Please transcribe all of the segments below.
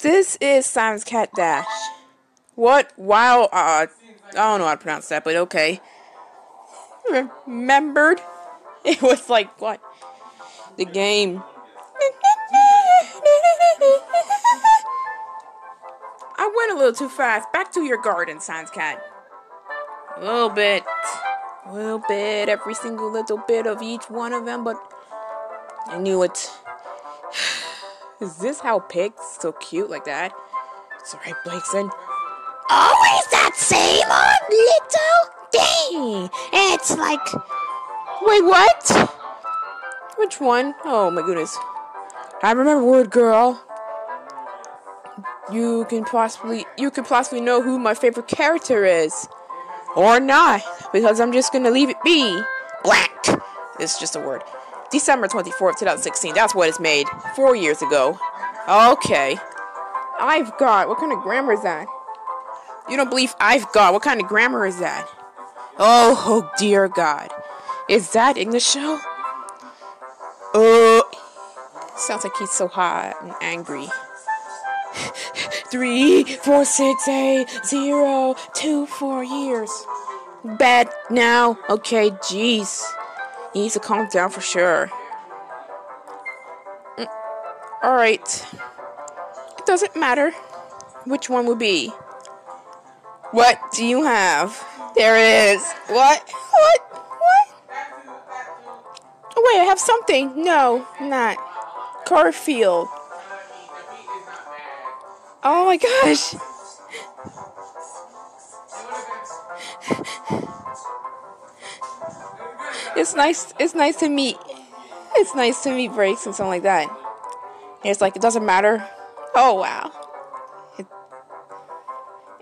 This is Simon's Cat Dash. What? Wow. Uh, I don't know how to pronounce that, but okay. Remembered? It was like what? The game. I went a little too fast. Back to your garden, Science Cat. A little bit. A little bit. Every single little bit of each one of them, but I knew it. Is this how pigs so cute like that? It's alright, Blakeson. Always that same old little thing. It's like, Wait, what? Which one? Oh my goodness. I remember Word Girl. You can possibly you could possibly know who my favorite character is. Or not, because I'm just gonna leave it be. Black. It's just a word. December 24th, 2016. That's what it's made. Four years ago. Okay. I've got. What kind of grammar is that? You don't believe I've got. What kind of grammar is that? Oh, oh dear God. Is that English show? Uh, sounds like he's so hot and angry. Three, four, six, eight, zero, two, four years. Bad now. Okay, jeez. He needs to calm down for sure. Mm, Alright. It doesn't matter which one will be. What do you have? There it is. What? What? What? Oh, wait, I have something. No, not. Garfield. Oh my gosh. It's nice. It's nice to meet. It's nice to meet breaks and something like that. It's like it doesn't matter. Oh wow. It,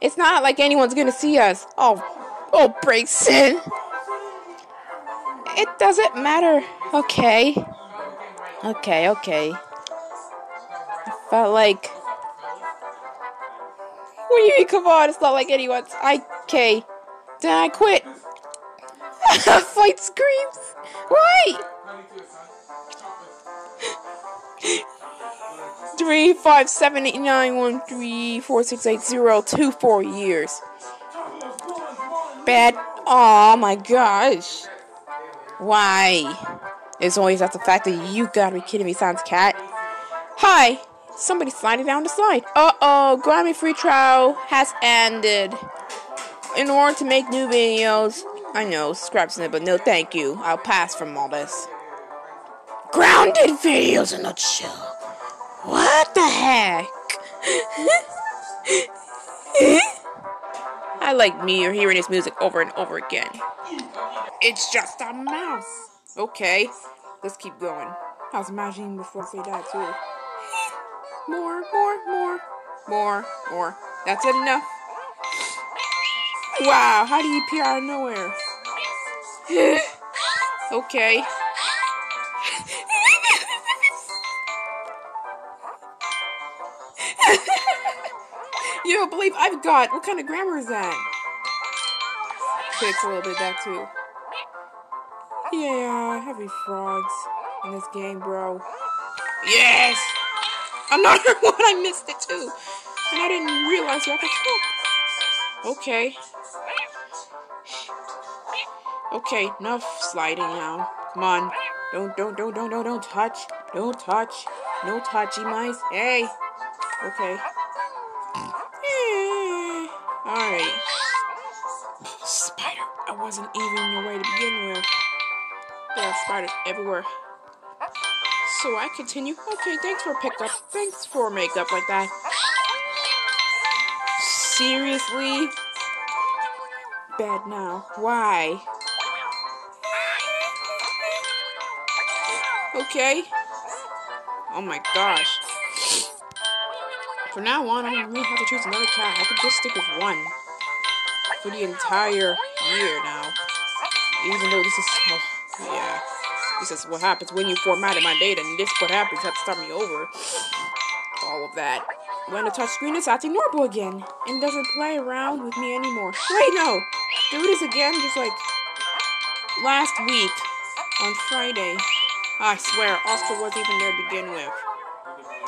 it's not like anyone's gonna see us. Oh, oh, Brayson. It doesn't matter. Okay. Okay, okay. I felt like. What do you mean? Come on, it's not like anyone's. I. Okay. Then I quit. Fight screams. Why? Three, five, seven, eight, nine, one, three, four, six, eight, zero, two, four years. Bad. Oh my gosh. Why? It's always at the fact that you gotta be kidding me, Sans Cat. Hi! Somebody sliding down the slide. Uh oh, Grammy free trial has ended. In order to make new videos, I know, scraps in it, but no thank you. I'll pass from all this. Grounded videos in a nutshell. What the heck? I like me or hearing his music over and over again. It's just a mouse. Okay, let's keep going. I was imagining before I say that too. More, more, more, more, more. That's it enough. Wow, how do you appear out of nowhere? okay. you don't believe I've got. What kind of grammar is that? Takes a little bit that too. Yeah, heavy frogs in this game, bro. Yes! Another one! I missed it too! And I didn't realize you have to. Okay. Okay, enough sliding now. Come on. Don't, don't, don't, don't, don't, don't touch. Don't touch. No touchy mice. Hey. Okay. Eh, Alright. Spider. I wasn't even your way to begin with. There are spiders everywhere. So I continue. Okay, thanks for pickup. Thanks for makeup like that. Seriously? Bad now. Why? Okay. Oh my gosh. For now on, I don't really have to choose another cat. I could just stick with one. For the entire year now. Even though this is... Oh, yeah. This is what happens when you formatted my data, and this is what happens. You have to start me over. All of that. When the touchscreen is acting normal again, and doesn't play around with me anymore. Wait, no! Do this again, just like last week on Friday. I swear, Oscar wasn't even there to begin with.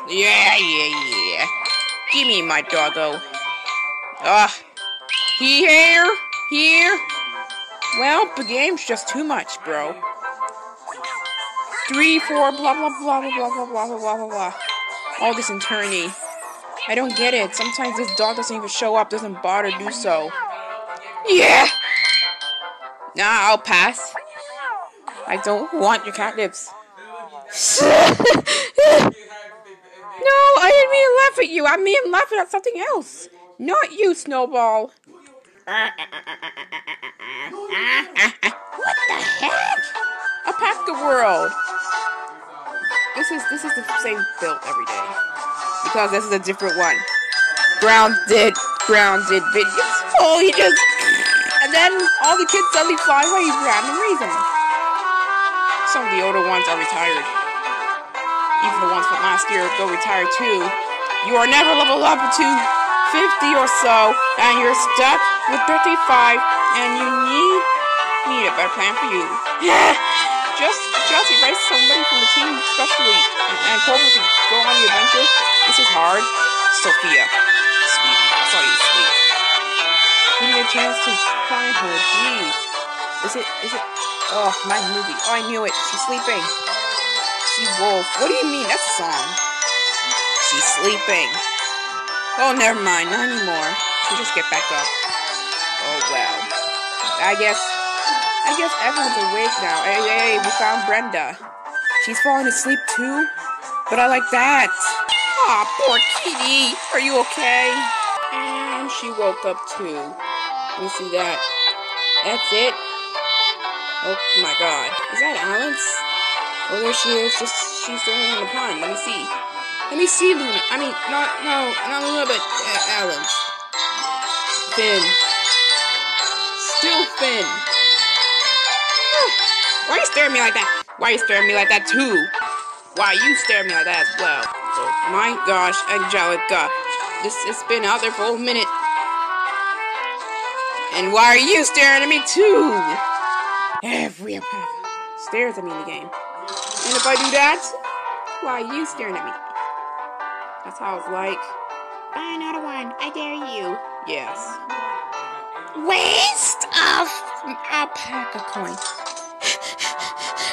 Yeah, yeah, yeah. Give me my doggo. Ah, here, here. Well, the game's just too much, bro. Three, four, blah blah blah blah blah blah blah blah blah blah. All this in. I don't get it. Sometimes this dog doesn't even show up, doesn't bother do so. Yeah. Nah, I'll pass. I don't want your captives. no, I didn't mean to laugh at you. I mean laughing at something else. Not you, Snowball. What the heck? Attack the world. This is this is the same build every day because this is a different one. Grounded, grounded videos. Oh, he just and then all the kids suddenly fly away for random reason. Some of the older ones are retired. Even the ones from last year go retired too. You are never level up to 50 or so, and you're stuck with 35, and you need need a better plan for you. just just erase somebody from the team, especially, and, and can go on the adventure. This is hard. Sophia, sweetie, I saw you. Give me a chance to find her. Jeez, is it is it? Oh, my movie. Oh, I knew it. She's sleeping. She wolf. What do you mean? That's a song. She's sleeping. Oh, never mind. Not anymore. She'll just get back up. Oh well. I guess I guess everyone's awake now. Hey, hey, we found Brenda. She's falling asleep too? But I like that. Aw, poor kitty. Are you okay? And she woke up too. Me see that. That's it. Oh my god. Is that Alice? Oh, there she is. Just, she's the one in the pond. Let me see. Let me see Luna. I mean, not, no, not Luna, but uh, Alice. Finn. Still Finn. Why are you staring at me like that? Why are you staring at me like that too? Why are you staring at me like that as well? Oh my gosh, Angelica. This has been out there for a minute. And why are you staring at me too? Every stares at me in the game. And if I do that, why are you staring at me? That's how it's like. Buy another one. I dare you. Yes. Waste of a pack of coins.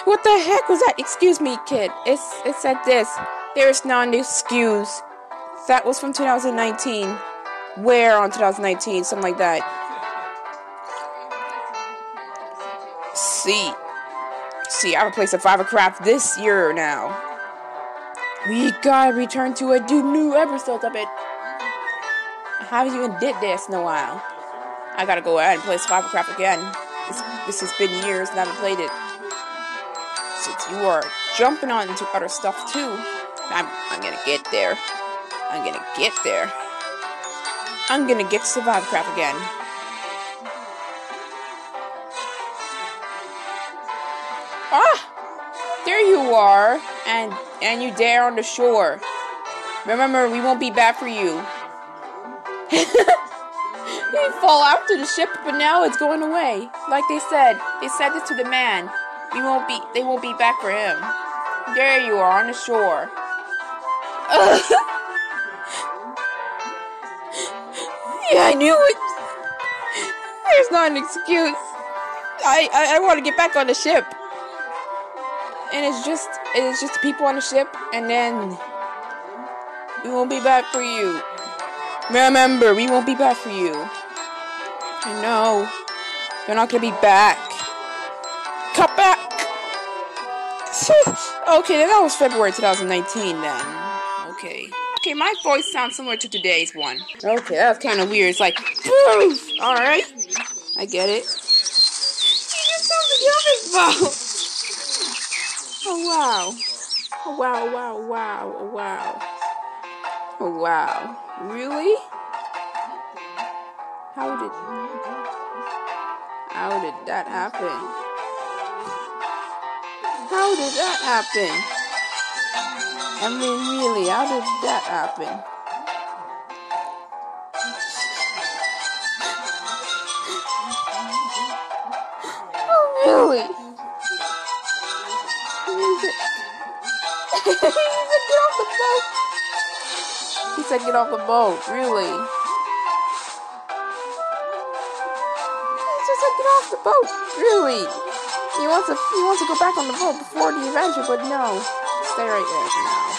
What the heck was that? Excuse me, kid. It's it said this. There is not an excuse. That was from 2019. Where on 2019? Something like that. See. See, I replaced a five craft this year now. We gotta return to a do new episode of it. I haven't even did this in a while. I gotta go ahead and play Survivalcraft again. This, this has been years and I haven't played it. Since you are jumping on into other stuff too, I'm, I'm gonna get there. I'm gonna get there. I'm gonna get Survivalcraft again. You are! And and you dare on the shore. Remember, we won't be bad for you. They fall after the ship, but now it's going away. Like they said, they said this to the man. We won't be. They won't be back for him. There you are on the shore. yeah, I knew it. There's not an excuse. I I, I want to get back on the ship. And it's just it's just people on the ship, and then we won't be back for you. Remember, we won't be back for you. I know. You're not gonna be back. Cut back! okay, then that was February 2019 then. Okay. Okay, my voice sounds similar to today's one. Okay, that's kind of weird. It's like, poof! Alright. I get it. You just jumping ball! Oh wow. Wow, wow, wow, wow. Oh wow. Really? How did How did that happen? How did that happen? I mean really, how did that happen? Get off the boat. Really? He just said get off the boat. Really? He wants to he wants to go back on the boat before the adventure, but no. Stay right there for now.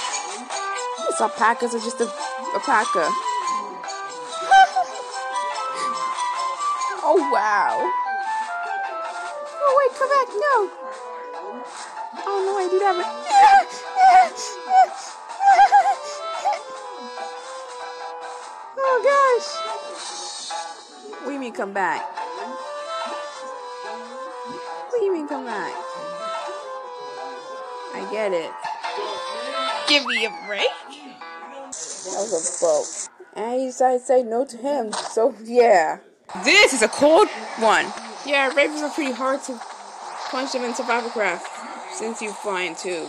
These alpacas are just a alpaca. oh wow. Come back? What do you mean come back? I get it. Give me a break. That was a boat. And he decided to say no to him. So yeah. This is a cold one. Yeah, ravens are pretty hard to punch them in survival craft. Since you flying too.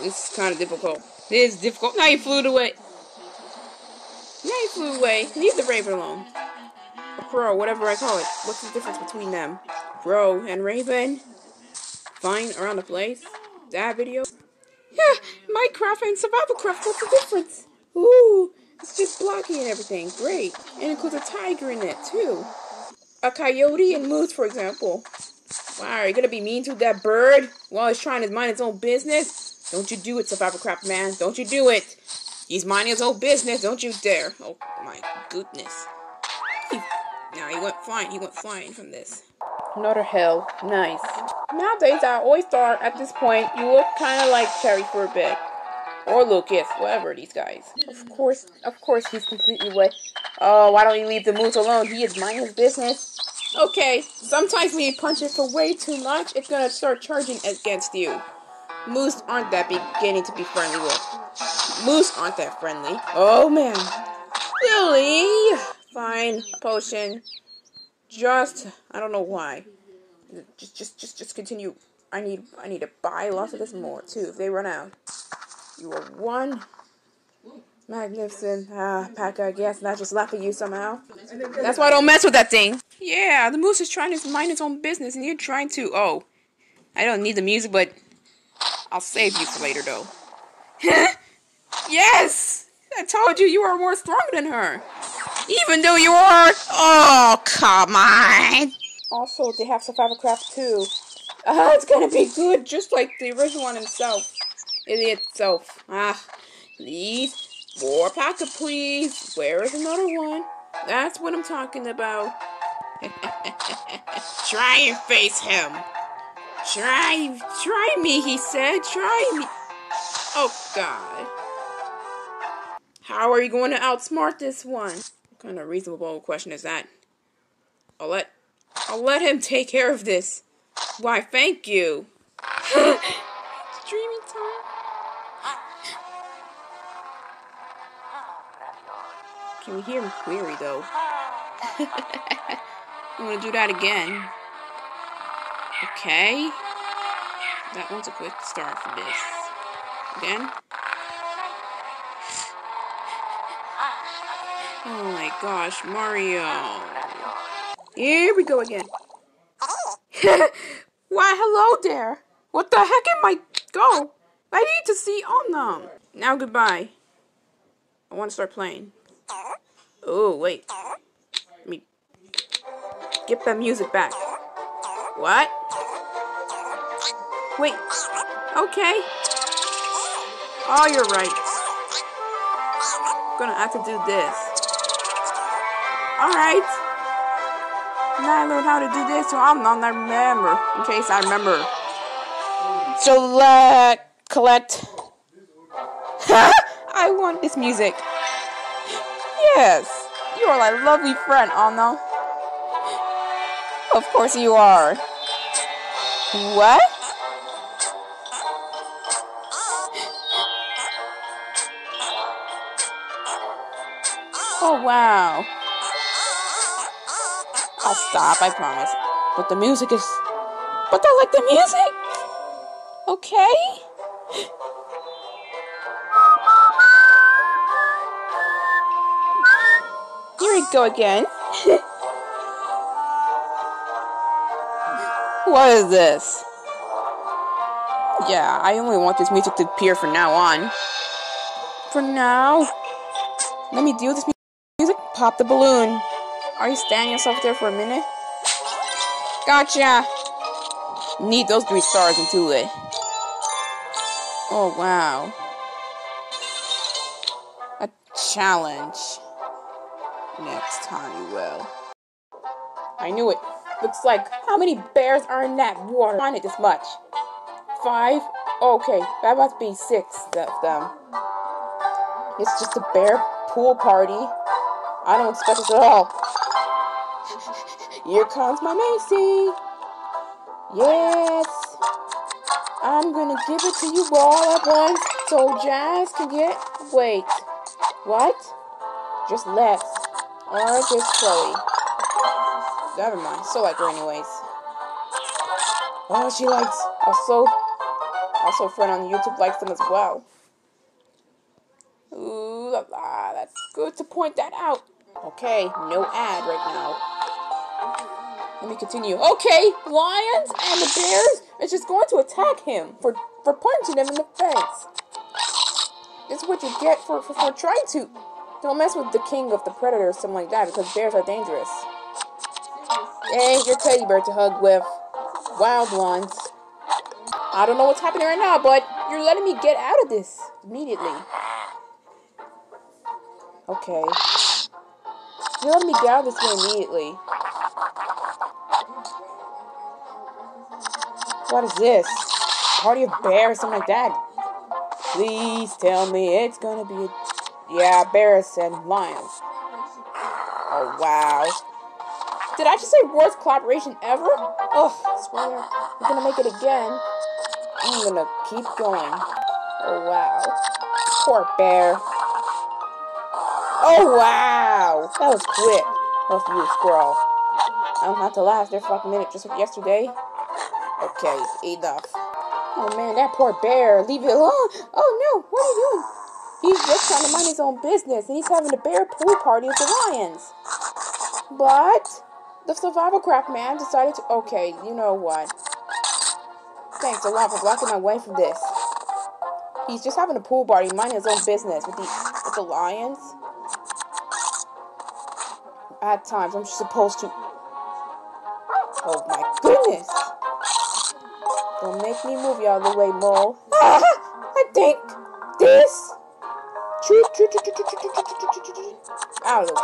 This is kind of difficult. This is difficult. Now you flew away. Now you flew away. Leave the raven alone. Crow, whatever I call it. What's the difference between them? Bro and raven? Fine, around the place? That video? Yeah, Minecraft and Survivalcraft. What's the difference? Ooh, it's just blocking and everything. Great. And includes a tiger in it, too. A coyote and moose, for example. Wow, are you gonna be mean to that bird while he's trying to mind his own business? Don't you do it, Survivalcraft man. Don't you do it. He's minding his own business. Don't you dare. Oh my goodness. Now he went flying. He went flying from this. Another hill. Nice. Nowadays, I always thought at this point you look kind of like Cherry for a bit. Or Lucas, whatever these guys. Of course, of course, he's completely wet. Oh, why don't you leave the moose alone? He is minding his business. Okay, sometimes when you punch it for way too much, it's gonna start charging against you. Moose aren't that beginning to be friendly with. Moose aren't that friendly. Oh man. Really? Fine. Potion. Just I don't know why. Just just just just continue. I need I need to buy lots of this more too if they run out. You are one magnificent uh, pack, I guess, and I just laugh at you somehow. That's why I don't mess with that thing. Yeah, the moose is trying to mind its own business, and you're trying to. Oh, I don't need the music, but I'll save you for later, though. yes, I told you you are more strong than her, even though you are. Oh, come on. Also, they have survival craft too. Uh, it's gonna be good, just like the original one himself. It itself. Ah, please. More pocket, please. Where is another one? That's what I'm talking about. try and face him. Try, try me, he said. Try me. Oh, God. How are you going to outsmart this one? What kind of reasonable question is that? I'll let, I'll let him take care of this. Why, thank you. Dreaming time. Can we hear him query though? I'm gonna do that again. Okay. That one's a quick start for this. Again. Oh my gosh, Mario. Here we go again. Why, hello there. What the heck am I? Go. I need to see on them. Now goodbye. I want to start playing. Oh, wait. Let me get that music back. What? Wait. Okay. Oh, you're right. I'm gonna have to do this. Alright. Now I learned how to do this, so I'm not gonna remember. In case I remember. Select. Collect. I want this music. Yes. You are my lovely friend, Anna. Of course you are. What? Oh, wow. I'll stop, I promise. But the music is. But I like the music! Okay? Here we go again. what is this? Yeah, I only want this music to appear from now on. For now. Let me do this music. Pop the balloon. Are you standing yourself there for a minute? Gotcha. Need those three stars into it. Oh wow. A challenge. Next time you will. I knew it. Looks like how many bears are in that water? Find it this much. Five? Okay, that must be six of them. It's just a bear pool party. I don't expect this at all. Here comes my Macy. Yes. I'm gonna give it to you all at once so Jazz can get. Wait. What? Just Lex. Or just Chloe. Never mind. Still like her anyways. Oh, she likes. Also, also a friend on YouTube likes them as well. Ooh la la. That's good to point that out. Okay, no ad right now. Let me continue. Okay, lions and the bears is just going to attack him for for punching him in the face. This is what you get for, for, for trying to. Don't mess with the king of the predator or something like that because bears are dangerous. Hey, your teddy bear to hug with. Wild ones. I don't know what's happening right now, but you're letting me get out of this immediately. Okay. You're letting me get out of this immediately. What is this? Party of bears, something like that. Please tell me it's gonna be a... Yeah, bears and lions. Oh, wow. Did I just say worst collaboration ever? Ugh, swear. We're gonna make it again. I'm gonna keep going. Oh, wow. Poor bear. Oh, wow. That was quick. Must you, squirrel. I don't have to last there fucking minute just yesterday. Okay, enough. Oh man, that poor bear. Leave it alone. Oh no, what are you doing? He's just trying to mind his own business and he's having a bear pool party with the lions. But the survival craft man decided to. Okay, you know what? Thanks a lot for blocking my way from this. He's just having a pool party, minding his own business with the with the lions. At times, I'm supposed to. Oh my goodness! Don't make me move you out of the way, Mole. Ah, I think this. Out of the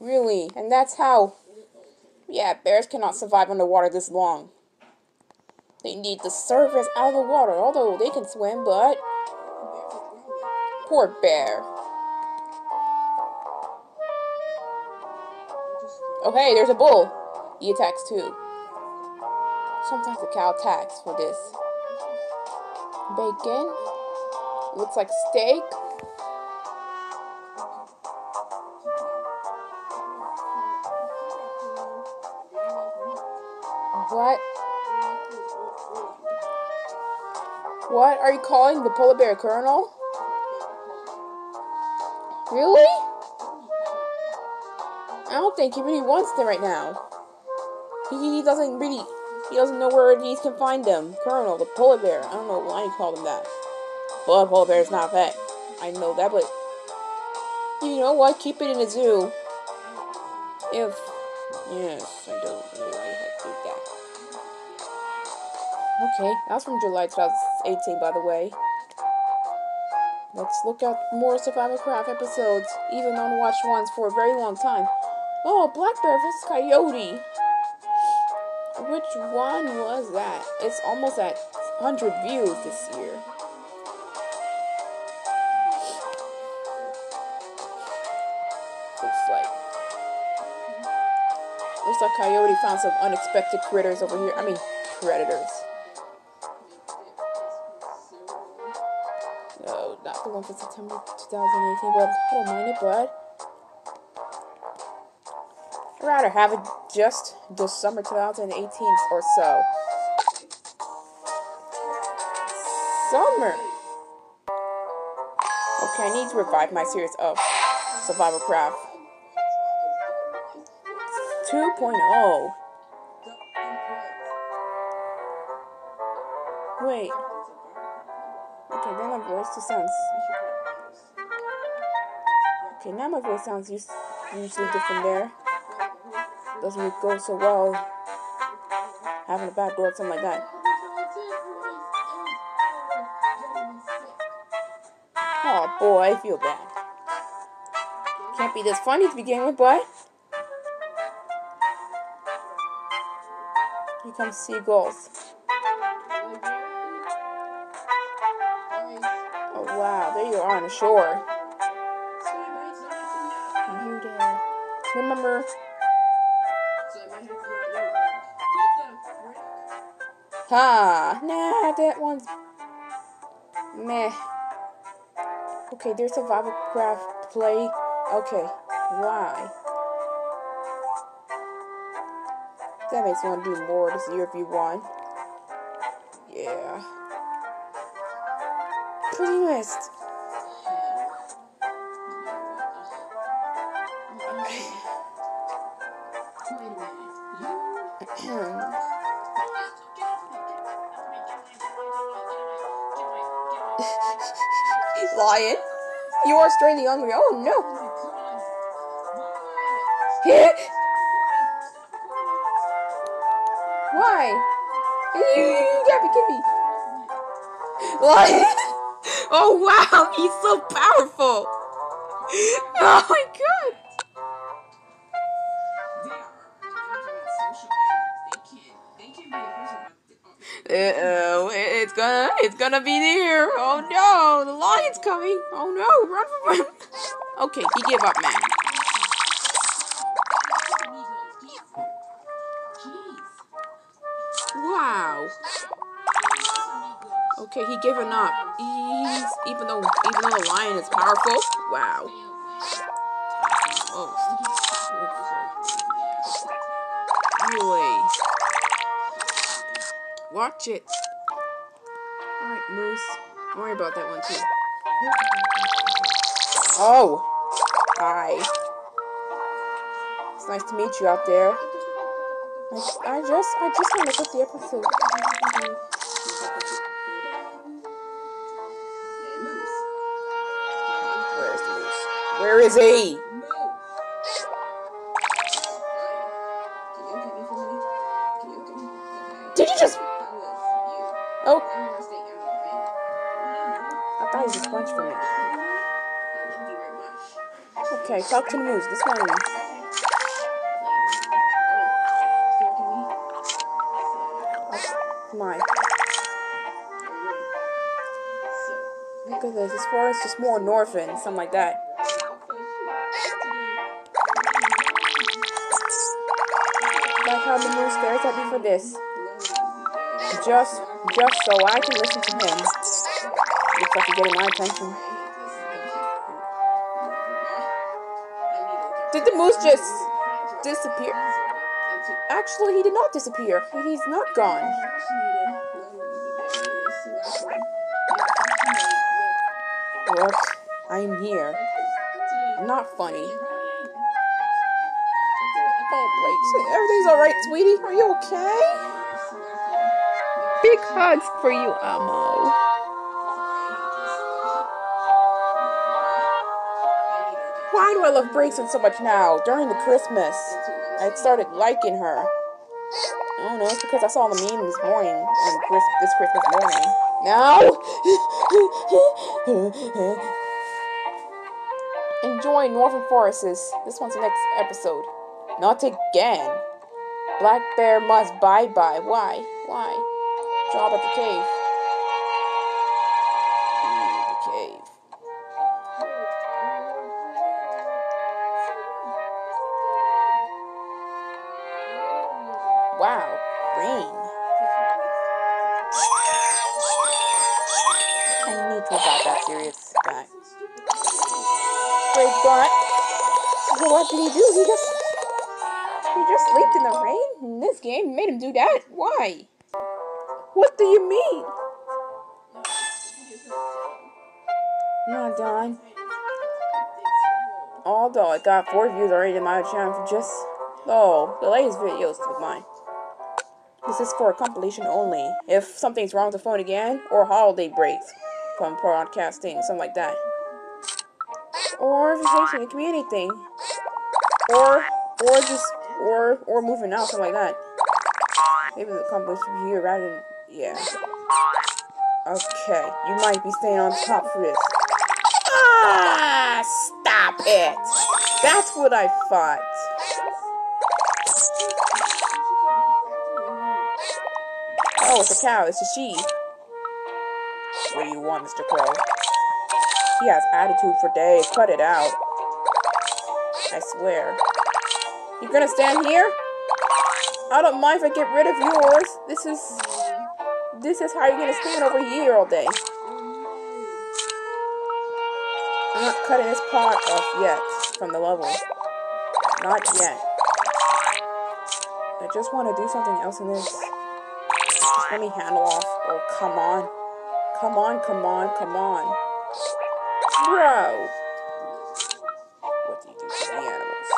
way. Really? And that's how. Yeah, bears cannot survive underwater this long. They need the surface out of the water, although they can swim, but. Poor bear. Okay, there's a bull. He attacks too. Sometimes the cow tax for this. Bacon. Looks like steak. What? What are you calling the polar bear colonel? Really? I don't think he really wants them right now. He doesn't really, he doesn't know where he can find them. Colonel, the polar bear. I don't know why you call him that. But polar bear is not that. I know that, but you know what? Keep it in a zoo. If yes, I don't know why you had to do that. Okay, that's from July 2018, by the way. Let's look at more Survival Craft episodes, even unwatched ones for a very long time. Oh, Black Bear vs. Coyote. Which one was that? It's almost at 100 views this year. Looks like. Looks like Coyote found some unexpected critters over here. I mean, predators. No, not the one for September 2018, but I don't mind it, but. Rather have it just December 2018 or so. Summer. Okay, I need to revive my series of Survival Craft 2.0. Wait. Okay, then I'm voice to sense. Okay, now my voice sounds us- usually different there. Doesn't go so well having a bad door or something like that. Oh boy, I feel bad. Can't be this funny to begin with, but here comes seagulls. Oh wow, there you are on the shore. Remember, ha, nah, that one's meh. Okay, there's survival craft play. Okay, why? That makes me want to do more this year if you want. Yeah. Pretty mist. Are straining hungry. Oh no! Hit! Why? You, you kidding me. Lion! Oh wow, he's so powerful! Oh my god! Uh-oh, it's gonna, it's gonna be there. Oh no, the lion's coming. Oh no, run from him. Okay, he gave up, man. Wow. Okay, he given up. He's even though even though the lion is powerful. Wow. Oh. Anyway. Watch it. Moose. Don't worry about that one too. Oh. Hi. It's nice to meet you out there. I, I just I just want to put the episode. Where is the moose? Where is he? Did you just? Oh, I thought he a sponge for me. Okay, talk to the moose. This one. Oh, Come on. Look at this. This forest is more northern, something like that. Like how the moose stares at me for this. Just, just so I can listen to him. Looks like he's getting my attention. Did the moose just disappear? Actually, he did not disappear. He's not gone. Look, I'm here. Not funny. Oh, Blake, everything's alright, sweetie. Are you okay? Big hugs for you, Amo. Why do I love Brayson so much now? During the Christmas, I started liking her. I don't know, it's because I saw the meme this morning, on Chris, this Christmas morning. Now! Enjoy Northern Forests. This one's the next episode. Not again. Black Bear must bye bye. Why? Why? Job at the cave. To that serious guy. What did he do? He just he just slept in the rain? In this game made him do that? Why? What do you mean? Not done. Although I got four views already in my channel for just oh the latest videos of mine. This is for a compilation only. If something's wrong with the phone again, or holiday breaks from broadcasting, something like that. Or vacation, it can be anything. Or, or just, or, or moving out, something like that. Maybe the company should be here rather than, yeah. Okay, you might be staying on top for this. Ah, stop it! That's what I thought. Oh, it's a cow. It's a she. What do you want, Mr. Crow? He has attitude for days. Cut it out. I swear. You gonna stand here? I don't mind if I get rid of yours. This is... This is how you're gonna stand over here all day. I'm not cutting this part off yet from the level. Not yet. I just want to do something else in this. Just let me handle off. Oh, come on. Come on, come on, come on. Bro! What do you do to the animals?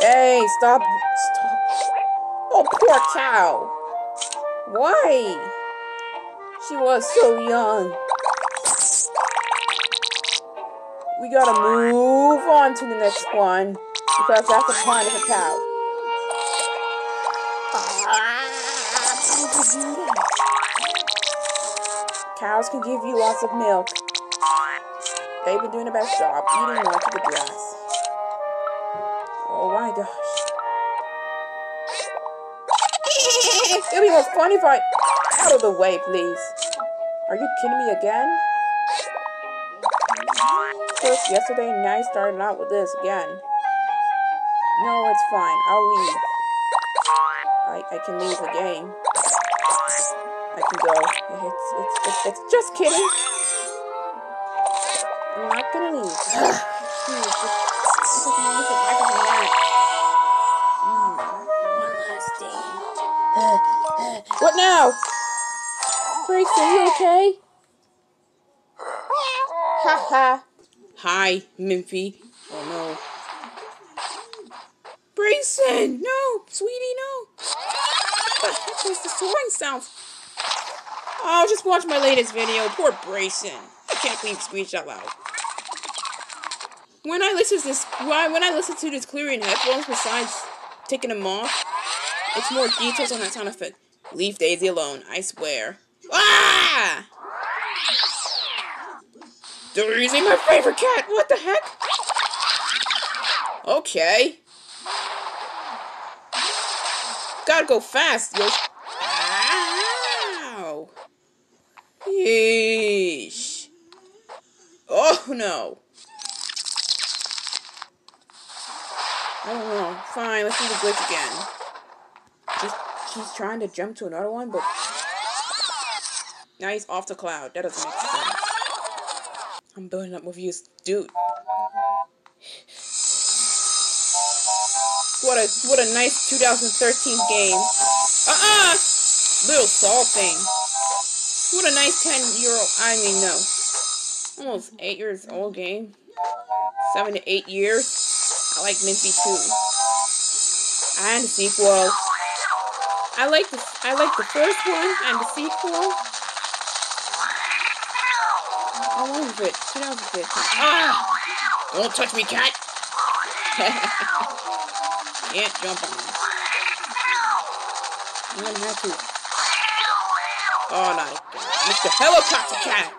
Hey, stop! Stop! Oh, poor cow! Why? She was so young. We gotta move on to the next one because that's the point of a cow. Ah. Cows can give you lots of milk. They've been doing the best job eating much of the grass. Oh my gosh. It'll be more fun if I... Out of the way, please. Are you kidding me again? First, yesterday night started out with this again. No, it's fine. I'll leave. I, I can leave the game. I can go. It's, it's, it's, it's just kidding. I'm not gonna leave. What now? Grace, are you okay? Ha ha. Hi, Mimpi. Oh no. Brayson! No! Sweetie, no! What the heck was the sound? Oh, just watch my latest video. Poor Brayson. I can't believe screeched out loud. When I listen to this, when I listen to this clearing headphones, besides taking them off, it's more details on that sound effect. Leave Daisy alone, I swear. Ah! Daisy, my favorite cat! What the heck? Okay. Gotta go fast, yo. Yeesh. Oh no. Oh, I don't know. Fine, let's do the glitch again. Just, she's trying to jump to another one, but... Now he's off the cloud. That doesn't make sense. I'm building up reviews. Dude. What a what a nice 2013 game. Uh-uh! Little Saw thing. What a nice 10 year old I mean no. Almost 8 years old game. 7 to 8 years. I like Mimpi too. And the sequel. I like the I like the first one and the sequel. How long is it? 2015. Ah! Don't touch me, cat! Can't jump on me. I'm gonna have to. Oh, again. Mr. Helicopter Cat!